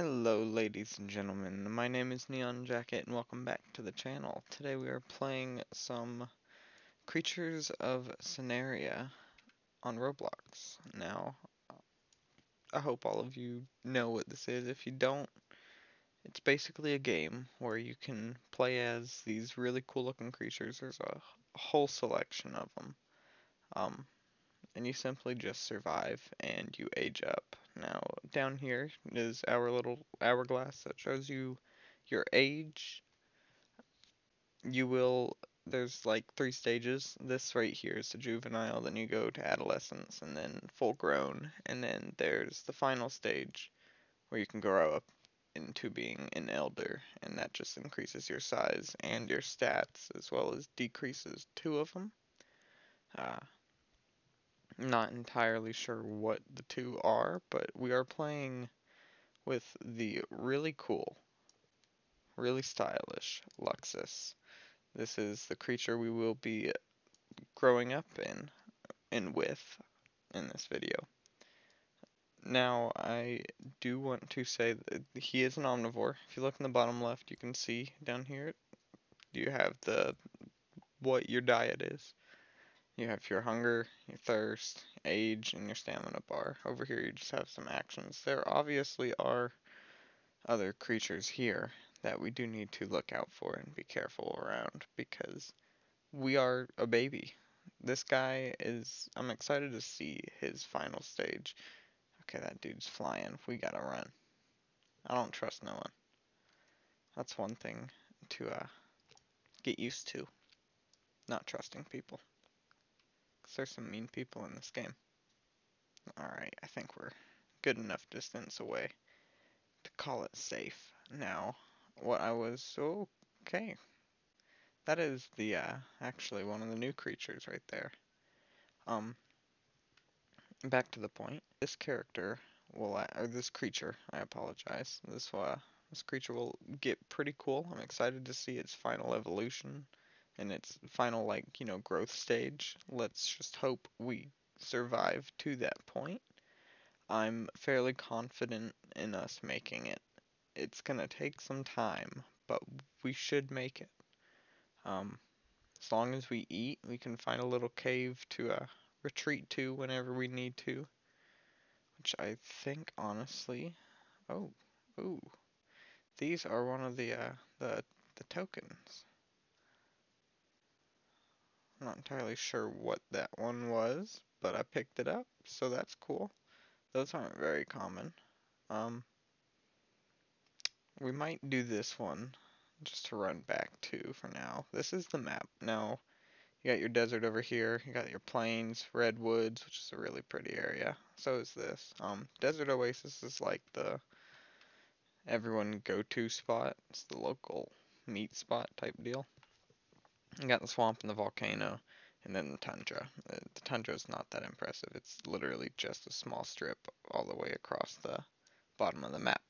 Hello ladies and gentlemen, my name is Neon Jacket and welcome back to the channel. Today we are playing some Creatures of Sonaria on Roblox. Now, I hope all of you know what this is. If you don't, it's basically a game where you can play as these really cool looking creatures. There's a whole selection of them. Um, and you simply just survive and you age up. Now, down here is our little hourglass that shows you your age. You will, there's like three stages. This right here is the juvenile, then you go to adolescence, and then full grown, and then there's the final stage where you can grow up into being an elder, and that just increases your size and your stats, as well as decreases two of them. Uh, not entirely sure what the two are, but we are playing with the really cool, really stylish Luxsces. This is the creature we will be growing up in, in with, in this video. Now, I do want to say that he is an omnivore. If you look in the bottom left, you can see down here, you have the what your diet is. You have your hunger, your thirst, age, and your stamina bar. Over here you just have some actions. There obviously are other creatures here that we do need to look out for and be careful around because we are a baby. This guy is, I'm excited to see his final stage. Okay, that dude's flying. We gotta run. I don't trust no one. That's one thing to uh, get used to. Not trusting people. Because there's some mean people in this game. Alright, I think we're good enough distance away to call it safe. Now, what I was... Okay. That is the, uh, actually one of the new creatures right there. Um, back to the point. This character will, uh, or this creature, I apologize. This, uh, this creature will get pretty cool. I'm excited to see its final evolution in its final like you know growth stage let's just hope we survive to that point. I'm fairly confident in us making it. It's going to take some time but we should make it. Um, as long as we eat we can find a little cave to uh, retreat to whenever we need to which i think honestly oh ooh these are one of the uh, the the tokens I'm not entirely sure what that one was, but I picked it up, so that's cool. Those aren't very common. Um, we might do this one just to run back to for now. This is the map. Now, you got your desert over here, you got your plains, redwoods, which is a really pretty area. So is this. Um, Desert Oasis is like the everyone go-to spot. It's the local meet spot type deal. You got the swamp and the volcano, and then the tundra. Uh, the tundra is not that impressive. It's literally just a small strip all the way across the bottom of the map.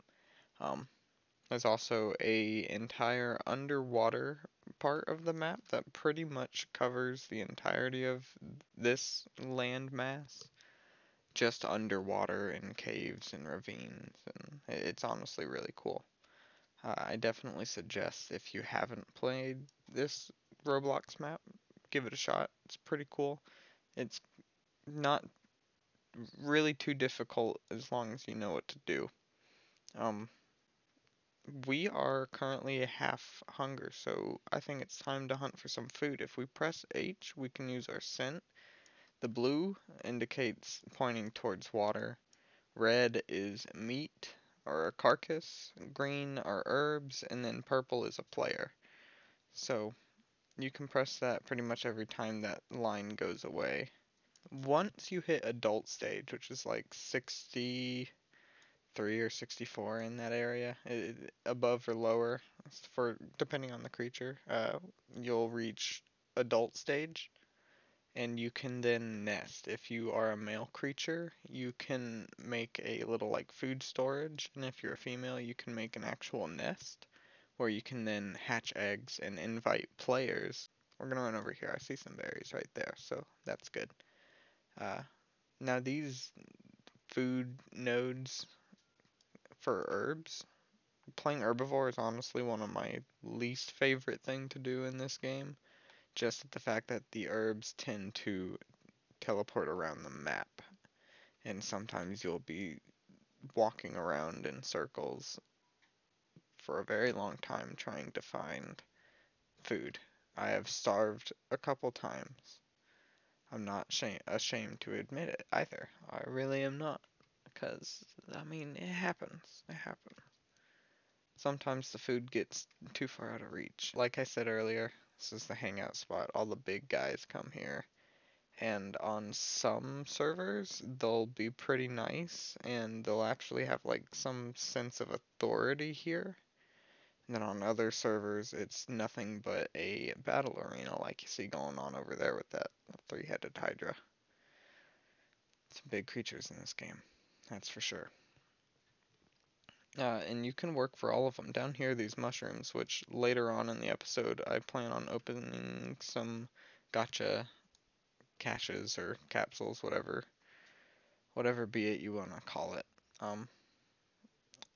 Um, there's also a entire underwater part of the map that pretty much covers the entirety of this land mass just underwater in caves and ravines and it's honestly really cool. Uh, I definitely suggest if you haven't played this Roblox map, give it a shot. It's pretty cool. It's not really too difficult as long as you know what to do. Um, we are currently half hunger, so I think it's time to hunt for some food. If we press H, we can use our scent. The blue indicates pointing towards water. Red is meat or a carcass. Green are herbs, and then purple is a player. So you can press that pretty much every time that line goes away. Once you hit adult stage, which is like 63 or 64 in that area, it, above or lower, for depending on the creature, uh, you'll reach adult stage and you can then nest. If you are a male creature, you can make a little like food storage, and if you're a female, you can make an actual nest where you can then hatch eggs and invite players. We're gonna run over here. I see some berries right there, so that's good. Uh, now these food nodes, for herbs. Playing herbivore is honestly one of my least favorite thing to do in this game. Just the fact that the herbs tend to teleport around the map. And sometimes you'll be walking around in circles for a very long time trying to find food. I have starved a couple times. I'm not ashamed to admit it either. I really am not. Because, I mean, it happens. It happens. Sometimes the food gets too far out of reach. Like I said earlier, this is the hangout spot. All the big guys come here. And on some servers, they'll be pretty nice and they'll actually have like some sense of authority here. And then on other servers, it's nothing but a battle arena like you see going on over there with that three-headed Hydra. Some big creatures in this game, that's for sure. Uh, and you can work for all of them. Down here, these mushrooms, which later on in the episode, I plan on opening some gacha caches or capsules, whatever, whatever be it you want to call it. Um,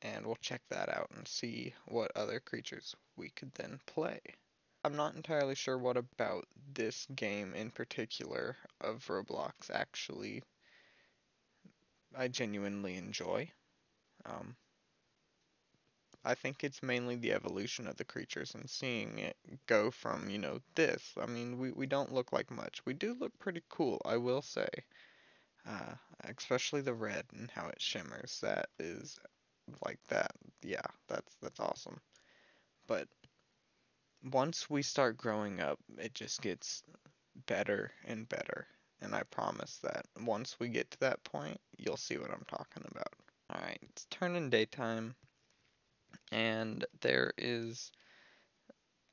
and we'll check that out and see what other creatures we could then play. I'm not entirely sure what about this game in particular of Roblox actually I genuinely enjoy. Um, I think it's mainly the evolution of the creatures and seeing it go from, you know, this. I mean, we, we don't look like much. We do look pretty cool, I will say. Uh, especially the red and how it shimmers. That is like that. Yeah, that's that's awesome. But once we start growing up, it just gets better and better. And I promise that once we get to that point, you'll see what I'm talking about. Alright, it's turning daytime and there is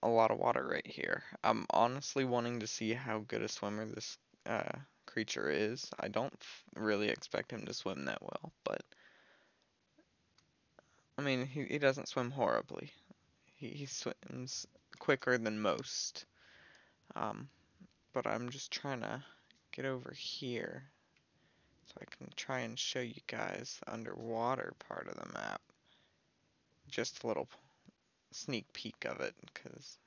a lot of water right here. I'm honestly wanting to see how good a swimmer this uh, creature is. I don't really expect him to swim that well, but I mean, he, he doesn't swim horribly. He, he swims quicker than most. Um, but I'm just trying to get over here so I can try and show you guys the underwater part of the map just a little sneak peek of it because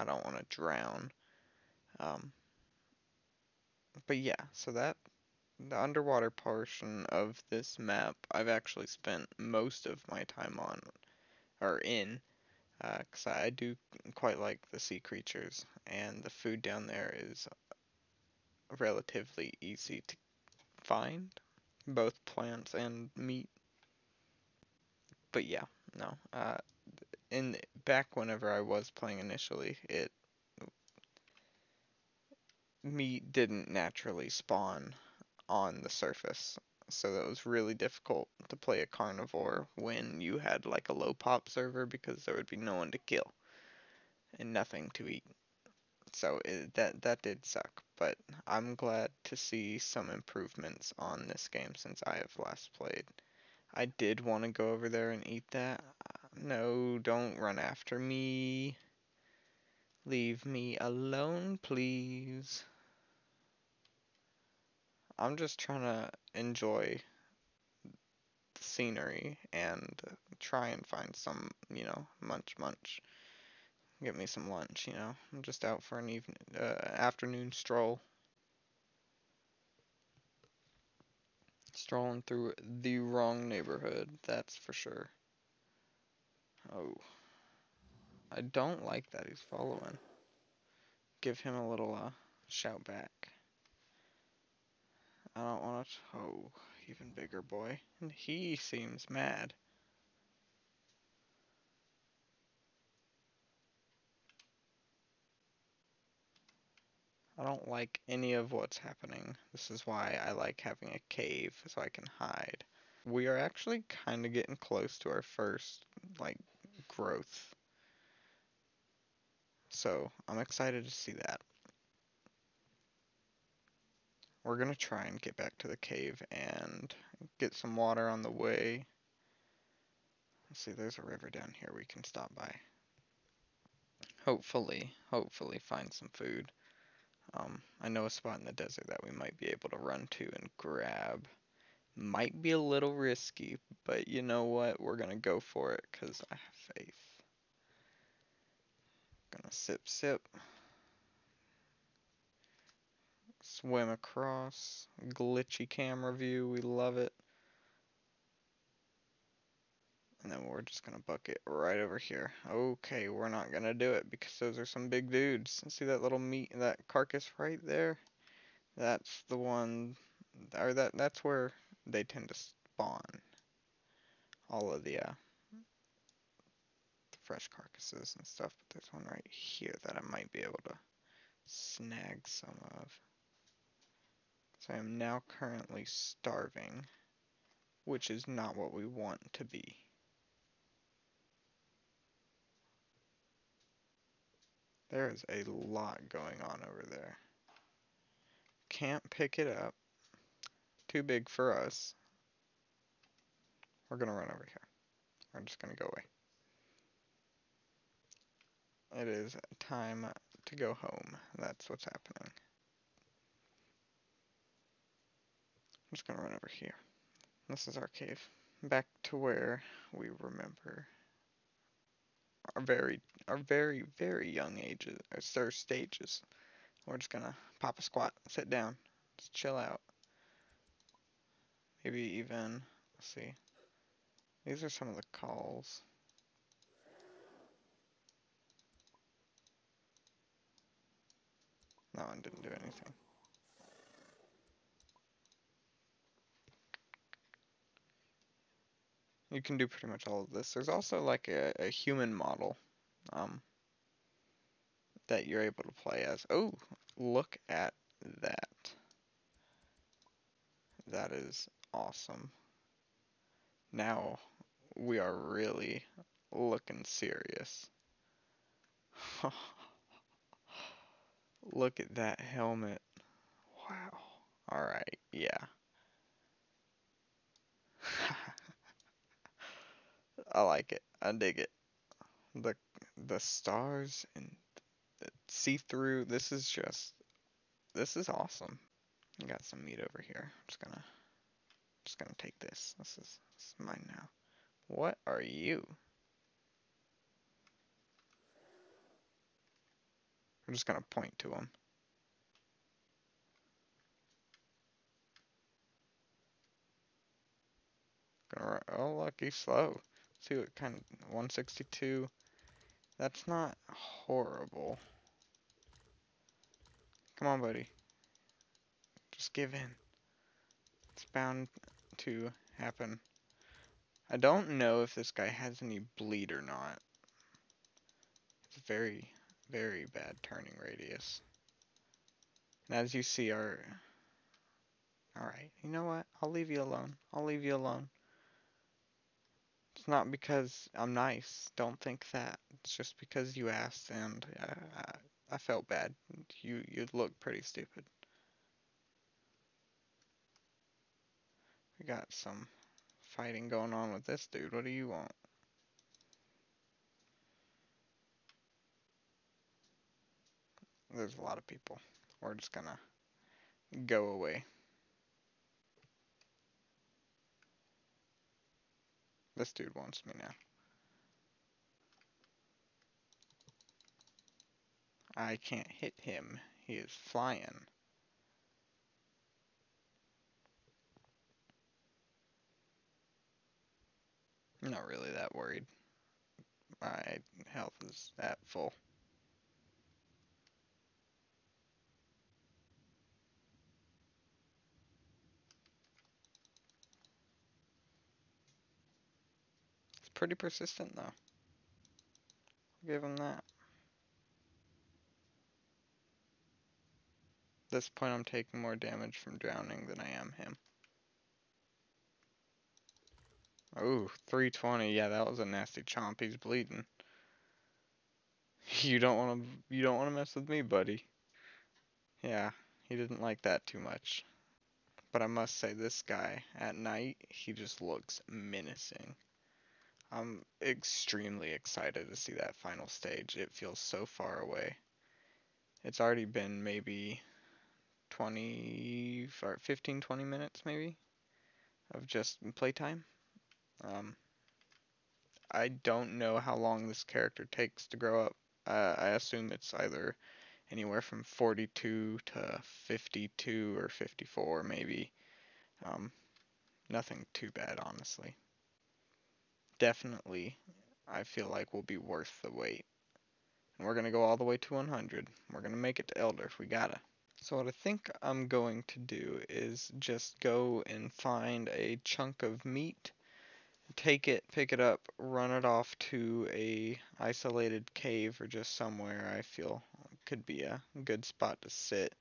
I don't want to drown. Um, but yeah, so that the underwater portion of this map I've actually spent most of my time on or in because uh, I do quite like the sea creatures and the food down there is relatively easy to find both plants and meat but yeah, no. Uh, in back whenever I was playing initially, it meat didn't naturally spawn on the surface. So that was really difficult to play a carnivore when you had like a low pop server because there would be no one to kill and nothing to eat. So it, that that did suck, but I'm glad to see some improvements on this game since I have last played. I did want to go over there and eat that. No, don't run after me. Leave me alone, please. I'm just trying to enjoy the scenery and try and find some, you know, munch munch. Get me some lunch, you know. I'm just out for an evening, uh, afternoon stroll. Strolling through the wrong neighborhood, that's for sure. Oh. I don't like that he's following. Give him a little uh, shout back. I don't want to... Oh, even bigger boy. And he seems mad. I don't like any of what's happening. This is why I like having a cave, so I can hide. We are actually kind of getting close to our first, like, growth. So, I'm excited to see that. We're going to try and get back to the cave and get some water on the way. Let's see, there's a river down here we can stop by. Hopefully, hopefully find some food. Um, I know a spot in the desert that we might be able to run to and grab Might be a little risky, but you know what? We're gonna go for it because I have faith. Gonna sip, sip. Swim across. Glitchy camera view, we love it. And then we're just gonna bucket right over here. Okay, we're not gonna do it because those are some big dudes. See that little meat, that carcass right there? That's the one, or that that's where they tend to spawn. All of the, uh, the fresh carcasses and stuff. But there's one right here that I might be able to snag some of. So I am now currently starving, which is not what we want to be. There is a lot going on over there. Can't pick it up. Too big for us. We're gonna run over here. We're just gonna go away. It is time to go home. That's what's happening. I'm just gonna run over here. This is our cave. Back to where we remember our very, our very, very young ages, our sir stages. We're just gonna pop a squat, sit down, just chill out. Maybe even, let's see. These are some of the calls. That one didn't do anything. You can do pretty much all of this. There's also like a, a human model um, that you're able to play as. Oh, look at that. That is awesome. Now we are really looking serious. Look at that helmet. Wow. Alright, yeah. I like it. I dig it. The the stars and the see-through. This is just this is awesome. I got some meat over here. I'm just gonna just gonna take this. This is, this is mine now. What are you? I'm just gonna point to him. Gonna oh lucky slow. See what kind of 162. That's not horrible. Come on, buddy. Just give in. It's bound to happen. I don't know if this guy has any bleed or not. It's very, very bad turning radius. And as you see, our... Alright, you know what? I'll leave you alone. I'll leave you alone. It's not because I'm nice. Don't think that. It's just because you asked and uh, I felt bad. You you look pretty stupid. We got some fighting going on with this dude. What do you want? There's a lot of people. We're just gonna go away. This dude wants me now. I can't hit him. He is flying. I'm not really that worried. My health is at full. Pretty persistent though. I'll give him that. At this point I'm taking more damage from drowning than I am him. Oh, 320. Yeah, that was a nasty chomp. He's bleeding. You don't want to you don't want to mess with me, buddy. Yeah, he didn't like that too much. But I must say this guy at night, he just looks menacing. I'm extremely excited to see that final stage. It feels so far away. It's already been maybe 20, 15, 20 minutes maybe of just playtime. Um, I don't know how long this character takes to grow up. Uh, I assume it's either anywhere from 42 to 52 or 54 maybe. Um, nothing too bad, honestly. Definitely, I feel like will be worth the wait. And we're going to go all the way to 100. We're going to make it to Elder. If we gotta. So what I think I'm going to do is just go and find a chunk of meat, take it, pick it up, run it off to a isolated cave or just somewhere I feel could be a good spot to sit.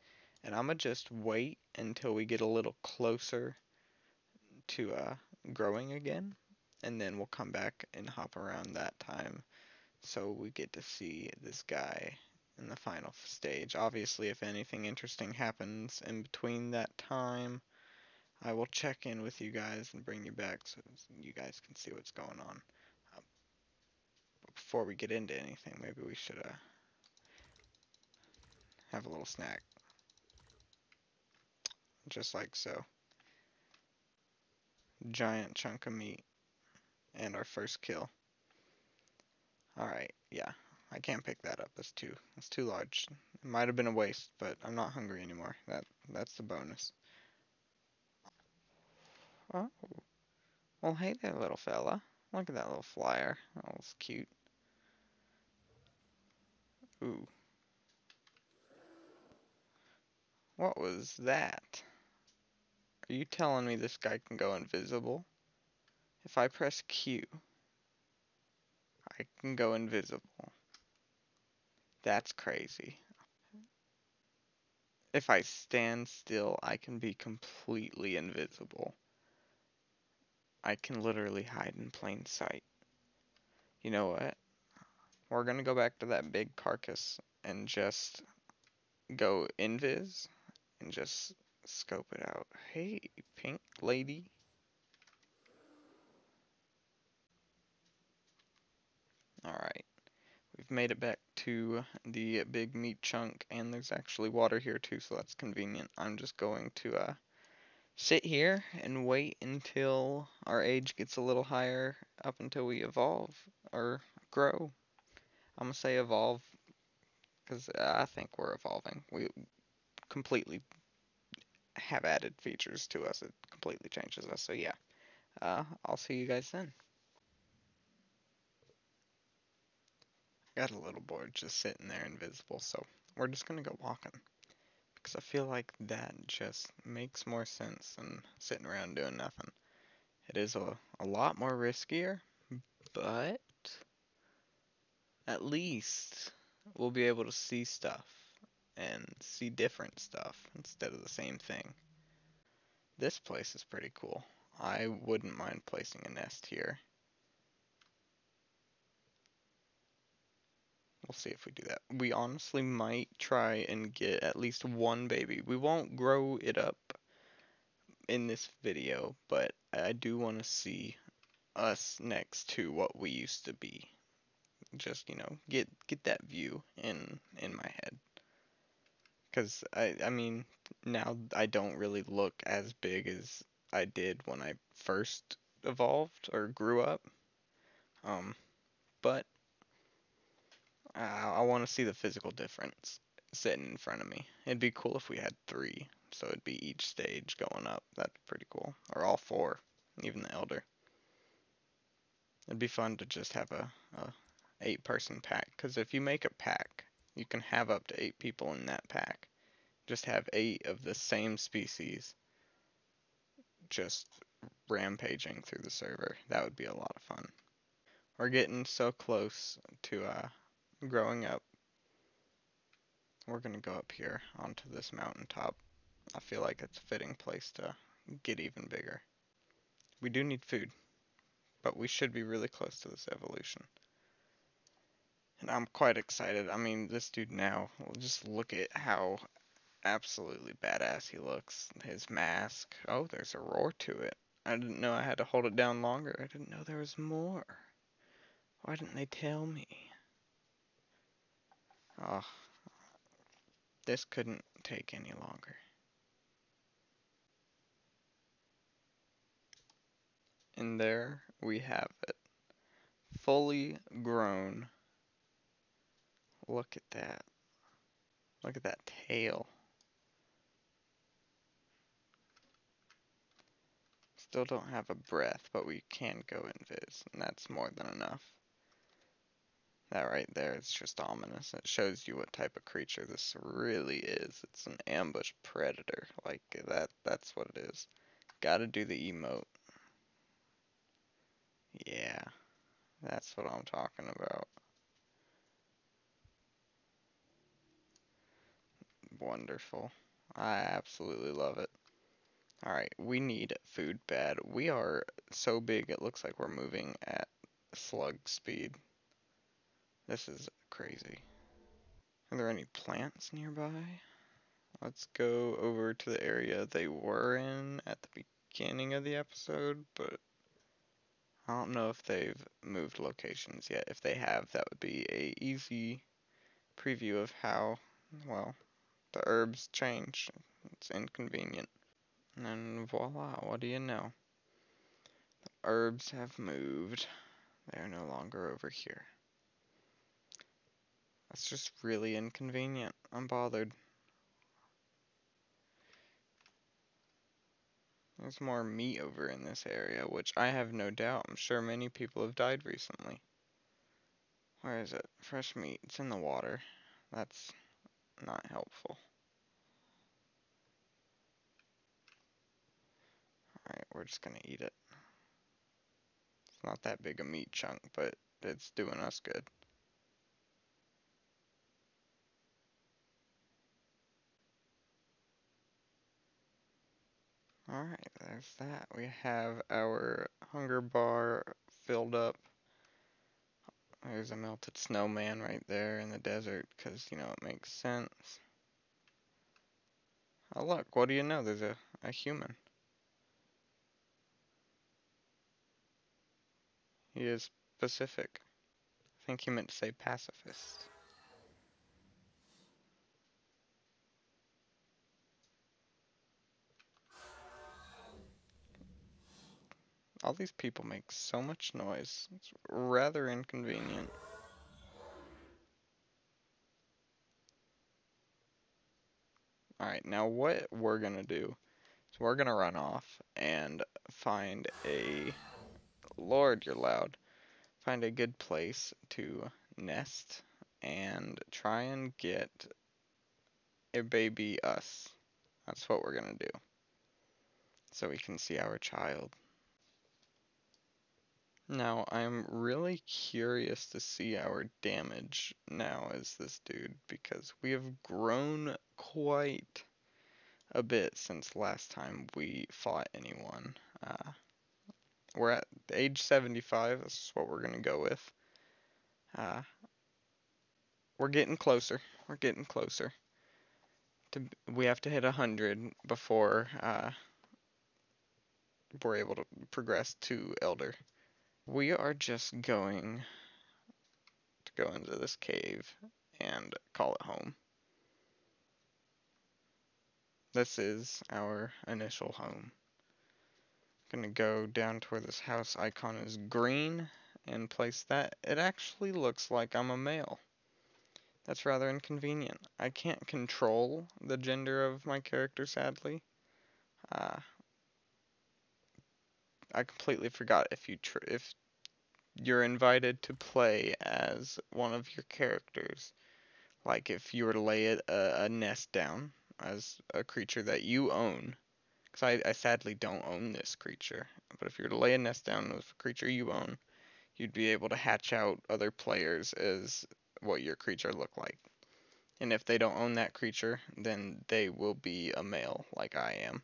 And I'm gonna just wait until we get a little closer to uh, growing again, and then we'll come back and hop around that time so we get to see this guy in the final stage. Obviously, if anything interesting happens in between that time, I will check in with you guys and bring you back so you guys can see what's going on. Uh, before we get into anything, maybe we should uh, have a little snack. Just like so. Giant chunk of meat. And our first kill. Alright, yeah. I can't pick that up. That's too that's too large. It might have been a waste, but I'm not hungry anymore. That that's the bonus. Oh. Well hey there little fella. Look at that little flyer. That was cute. Ooh. What was that? Are you telling me this guy can go invisible? If I press Q, I can go invisible. That's crazy. If I stand still, I can be completely invisible. I can literally hide in plain sight. You know what? We're gonna go back to that big carcass and just go invis and just scope it out. Hey, pink lady. Alright. We've made it back to the big meat chunk, and there's actually water here too, so that's convenient. I'm just going to uh, sit here and wait until our age gets a little higher, up until we evolve, or grow. I'm to say evolve, because I think we're evolving. We completely have added features to us. It completely changes us, so yeah. Uh, I'll see you guys then. Got a little bored just sitting there invisible, so we're just gonna go walking. Because I feel like that just makes more sense than sitting around doing nothing. It is a, a lot more riskier, but at least we'll be able to see stuff and see different stuff instead of the same thing. This place is pretty cool. I wouldn't mind placing a nest here. We'll see if we do that. We honestly might try and get at least one baby. We won't grow it up in this video, but I do want to see us next to what we used to be. Just, you know, get get that view in in my head. Cuz I I mean, now I don't really look as big as I did when I first evolved or grew up. Um but I, I want to see the physical difference sitting in front of me. It'd be cool if we had three, so it'd be each stage going up. That'd be pretty cool. Or all four, even the elder. It'd be fun to just have a, a eight person pack, because if you make a pack, you can have up to eight people in that pack. Just have eight of the same species just rampaging through the server. That would be a lot of fun. We're getting so close to uh, growing up, we're going to go up here onto this mountaintop. I feel like it's a fitting place to get even bigger. We do need food, but we should be really close to this evolution. And I'm quite excited. I mean, this dude now, just look at how absolutely badass he looks. His mask. Oh, there's a roar to it. I didn't know I had to hold it down longer. I didn't know there was more. Why didn't they tell me? Oh, this couldn't take any longer. And there we have it. Fully grown. Look at that. Look at that tail. Still don't have a breath, but we can go invis, and that's more than enough. That right there is just ominous. It shows you what type of creature this really is. It's an ambush predator. Like that that's what it is. Gotta do the emote. Yeah. That's what I'm talking about. Wonderful. I absolutely love it. Alright, we need food bad. We are so big it looks like we're moving at slug speed. This is crazy. Are there any plants nearby? Let's go over to the area they were in at the beginning of the episode, but I don't know if they've moved locations yet. If they have, that would be a easy preview of how, well, the herbs change. It's inconvenient. And voila, what do you know? The herbs have moved. They're no longer over here. That's just really inconvenient. I'm bothered. There's more meat over in this area, which I have no doubt. I'm sure many people have died recently. Where is it? Fresh meat. It's in the water. That's not helpful. Alright, we're just gonna eat it. It's not that big a meat chunk, but it's doing us good. Alright, there's that. We have our hunger bar filled up. There's a melted snowman right there in the desert, because, you know, it makes sense. Oh look, what do you know? There's a, a human. He is Pacific. I think he meant to say pacifist. All these people make so much noise. It's rather inconvenient. Alright, now what we're gonna do is we're gonna run off and find a Lord, you're loud. Find a good place to nest and try and get a baby us. That's what we're gonna do. So we can see our child. Now, I'm really curious to see our damage now as this dude, because we have grown quite a bit since last time we fought anyone. Uh, we're at age 75, this is what we're going to go with. Uh, we're getting closer, we're getting closer. To, we have to hit 100 before uh, we're able to progress to Elder. We are just going to go into this cave and call it home. This is our initial home. I'm Gonna go down to where this house icon is green and place that. It actually looks like I'm a male. That's rather inconvenient. I can't control the gender of my character, sadly. Uh, I completely forgot if you if you're invited to play as one of your characters. Like if you were to lay a, a nest down as a creature that you own, because I, I sadly don't own this creature, but if you were to lay a nest down with a creature you own, you'd be able to hatch out other players as what your creature look like. And if they don't own that creature, then they will be a male like I am.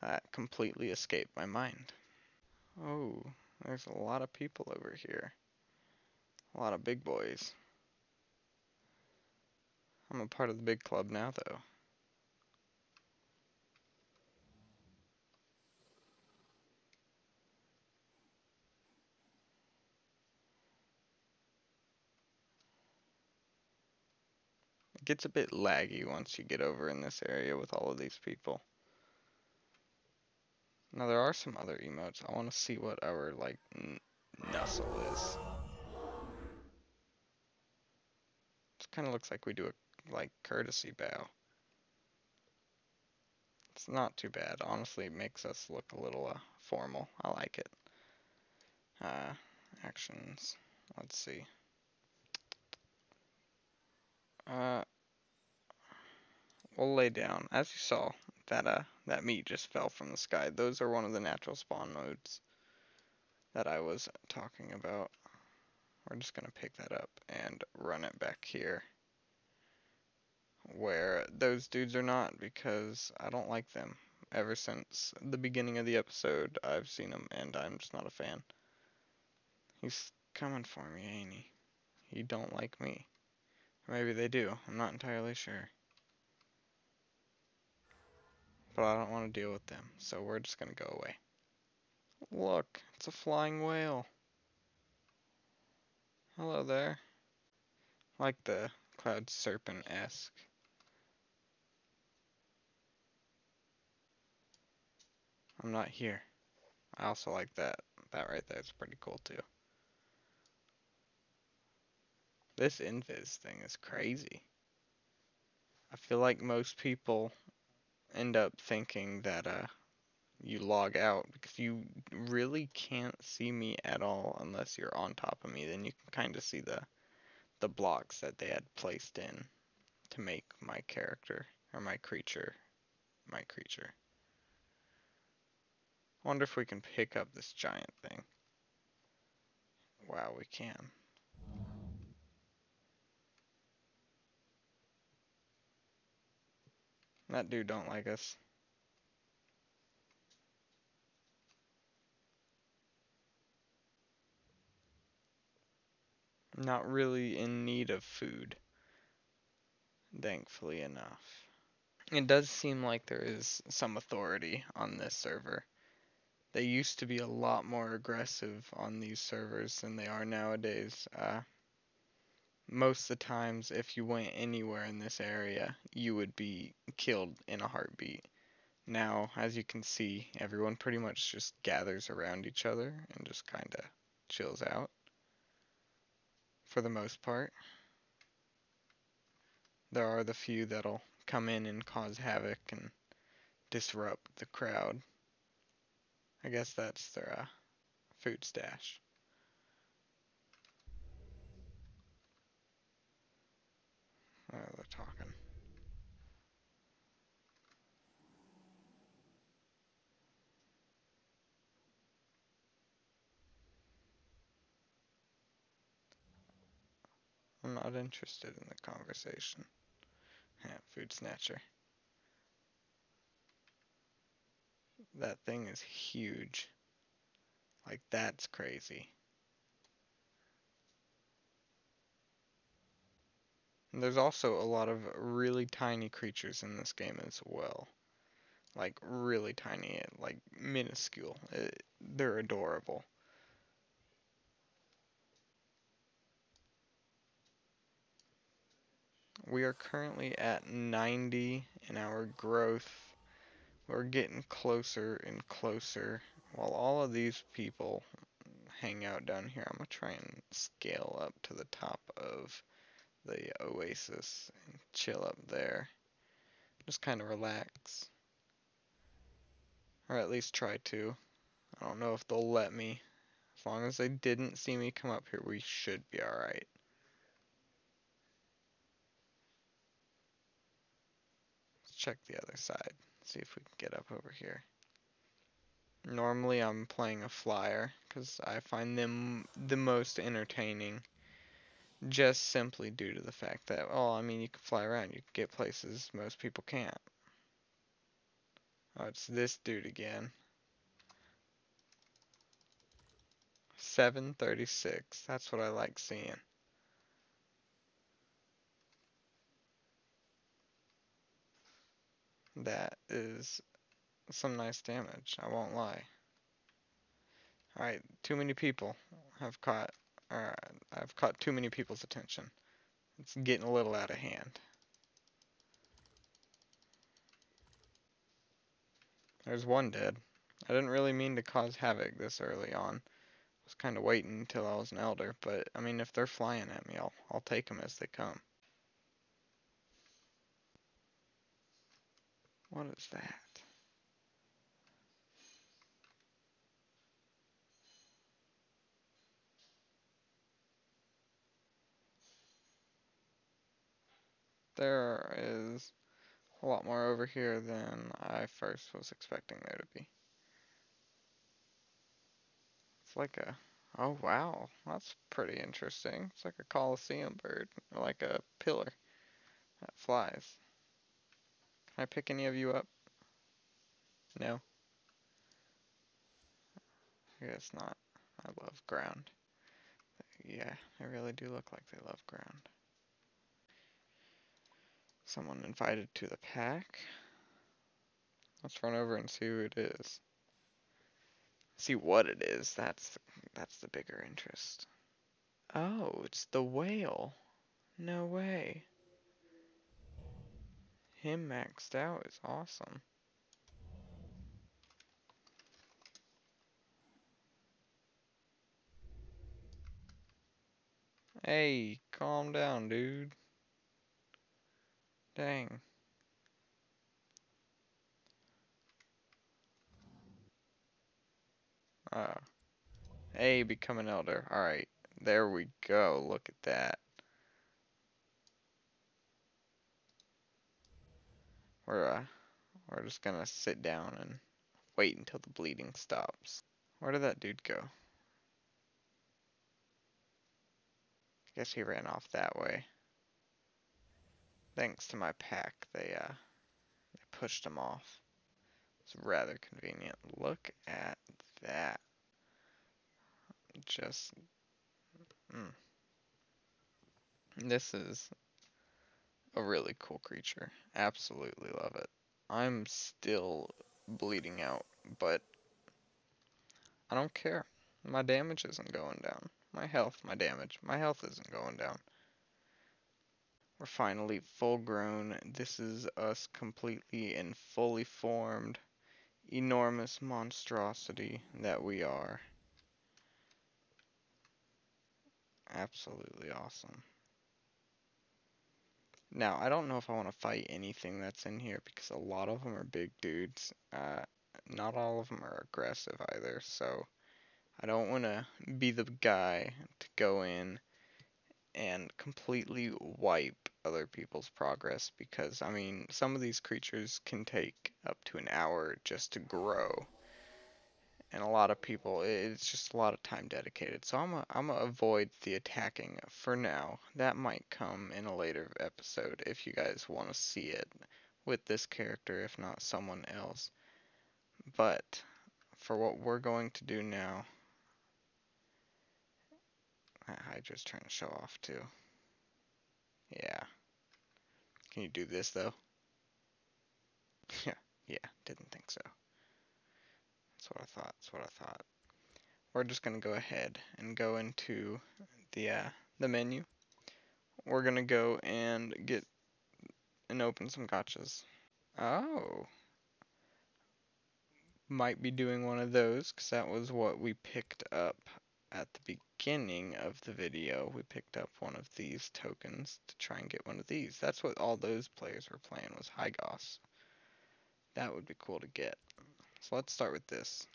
That completely escaped my mind. Oh, there's a lot of people over here. A lot of big boys. I'm a part of the big club now, though. It gets a bit laggy once you get over in this area with all of these people. Now there are some other emotes. I want to see what our like nuzzle is. It kind of looks like we do a like courtesy bow. It's not too bad. Honestly, it makes us look a little uh, formal. I like it. Uh, actions. Let's see. Uh, we'll lay down. As you saw, that uh that meat just fell from the sky. Those are one of the natural spawn modes that I was talking about. We're just gonna pick that up and run it back here where those dudes are not because I don't like them. Ever since the beginning of the episode, I've seen them and I'm just not a fan. He's coming for me, ain't he? He don't like me. Maybe they do. I'm not entirely sure. But I don't want to deal with them, so we're just gonna go away. Look, it's a flying whale. Hello there. Like the cloud serpent-esque. I'm not here. I also like that. That right there is pretty cool too. This invis thing is crazy. I feel like most people end up thinking that uh, you log out because you really can't see me at all unless you're on top of me. Then you can kind of see the the blocks that they had placed in to make my character or my creature my creature. Wonder if we can pick up this giant thing. Wow, we can. That dude don't like us. Not really in need of food. Thankfully enough. It does seem like there is some authority on this server. They used to be a lot more aggressive on these servers than they are nowadays. Uh, most of the times, if you went anywhere in this area, you would be killed in a heartbeat. Now, as you can see, everyone pretty much just gathers around each other and just kind of chills out for the most part. There are the few that'll come in and cause havoc and disrupt the crowd. I guess that's their uh, food stash. Oh, they're talking. I'm not interested in the conversation. Food snatcher. That thing is huge. Like, that's crazy. And there's also a lot of really tiny creatures in this game as well. Like, really tiny, like, minuscule. It, they're adorable. We are currently at 90 in our growth we're getting closer and closer. While all of these people hang out down here, I'm going to try and scale up to the top of the oasis and chill up there. Just kind of relax. Or at least try to. I don't know if they'll let me. As long as they didn't see me come up here, we should be alright. Let's check the other side see if we can get up over here. Normally I'm playing a flyer because I find them the most entertaining just simply due to the fact that, oh, I mean, you can fly around, you can get places most people can't. Oh, it's this dude again. 736, that's what I like seeing. That is some nice damage, I won't lie. Alright, too many people have caught, or I've caught too many people's attention. It's getting a little out of hand. There's one dead. I didn't really mean to cause havoc this early on. I was kind of waiting until I was an elder, but I mean, if they're flying at me, I'll, I'll take them as they come. What is that? There is a lot more over here than I first was expecting there to be. It's like a, oh wow, that's pretty interesting. It's like a coliseum bird, like a pillar that flies. Can I pick any of you up? No? I guess not. I love ground. Yeah, they really do look like they love ground. Someone invited to the pack. Let's run over and see who it is. See what it is. That's that's the bigger interest. Oh, it's the whale. No way. Him maxed out is awesome. Hey, calm down, dude. Dang. Uh, hey, become an elder. Alright, there we go. Look at that. We're, uh, we're just gonna sit down and wait until the bleeding stops. Where did that dude go? Guess he ran off that way. Thanks to my pack, they, uh, they pushed them off. It's rather convenient. Look at that. Just, mm. This is a really cool creature. Absolutely love it. I'm still bleeding out, but I don't care. My damage isn't going down. My health, my damage, my health isn't going down. We're finally full grown. This is us completely and fully formed, enormous monstrosity that we are. Absolutely awesome. Now, I don't know if I want to fight anything that's in here because a lot of them are big dudes. Uh, not all of them are aggressive either, so I don't want to be the guy to go in and completely wipe other people's progress because, I mean, some of these creatures can take up to an hour just to grow. And a lot of people, it's just a lot of time dedicated. So I'm going to avoid the attacking for now. That might come in a later episode if you guys want to see it with this character, if not someone else. But for what we're going to do now, Hydra's trying to show off too. Yeah. Can you do this though? yeah, yeah, didn't think so. That's what I thought, that's what I thought. We're just gonna go ahead and go into the uh, the menu. We're gonna go and get and open some gachas. Oh. Might be doing one of those, because that was what we picked up at the beginning of the video, we picked up one of these tokens to try and get one of these. That's what all those players were playing was Hygos. That would be cool to get. So let's start with this.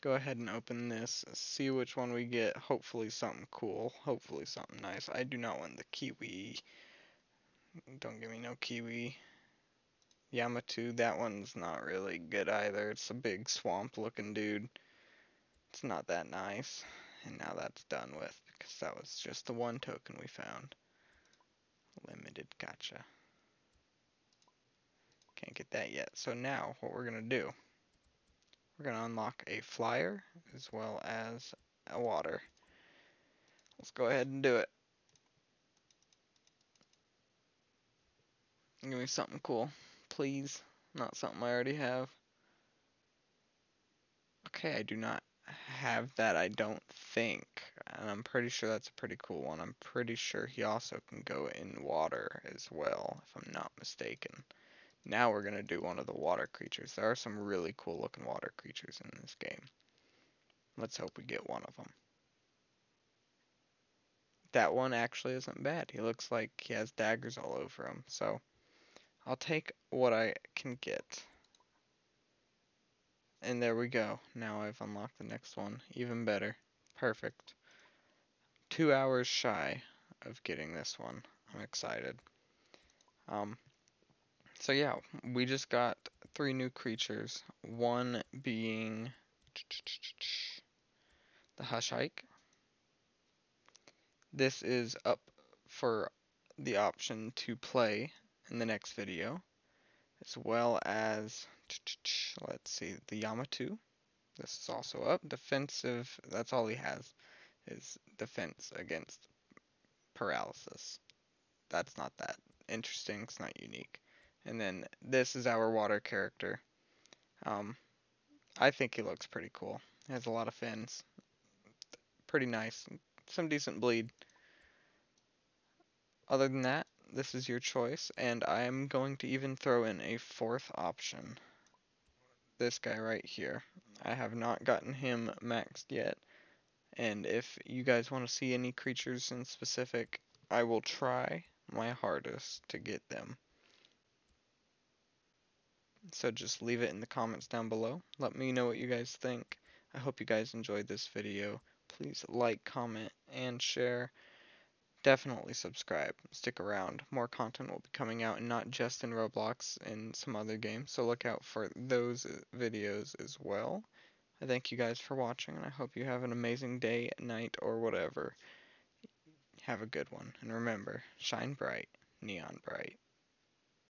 Go ahead and open this, see which one we get. Hopefully something cool. Hopefully something nice. I do not want the Kiwi. Don't give me no Kiwi. Yamato, that one's not really good either. It's a big swamp looking dude. It's not that nice. And now that's done with because that was just the one token we found. Limited gacha. Can't get that yet. So now what we're going to do, we're going to unlock a flyer as well as a water. Let's go ahead and do it. Give me something cool, please. Not something I already have. Okay, I do not have that, I don't think. And I'm pretty sure that's a pretty cool one. I'm pretty sure he also can go in water as well, if I'm not mistaken. Now we're going to do one of the water creatures. There are some really cool looking water creatures in this game. Let's hope we get one of them. That one actually isn't bad. He looks like he has daggers all over him. So I'll take what I can get. And there we go. Now I've unlocked the next one. Even better. Perfect. Two hours shy of getting this one. I'm excited. Um, so yeah, we just got three new creatures. One being the Hush Hike. This is up for the option to play in the next video, as well as, let's see, the Yamatu. This is also up. Defensive, that's all he has, is defense against paralysis. That's not that interesting, it's not unique. And then this is our water character. Um, I think he looks pretty cool. He has a lot of fins. Pretty nice. Some decent bleed. Other than that, this is your choice, and I am going to even throw in a fourth option. This guy right here. I have not gotten him maxed yet, and if you guys want to see any creatures in specific, I will try my hardest to get them. So just leave it in the comments down below. Let me know what you guys think. I hope you guys enjoyed this video. Please like, comment, and share definitely subscribe. Stick around. More content will be coming out, and not just in Roblox, in some other games. So look out for those uh, videos as well. I thank you guys for watching, and I hope you have an amazing day, night, or whatever. Have a good one. And remember, shine bright, neon bright.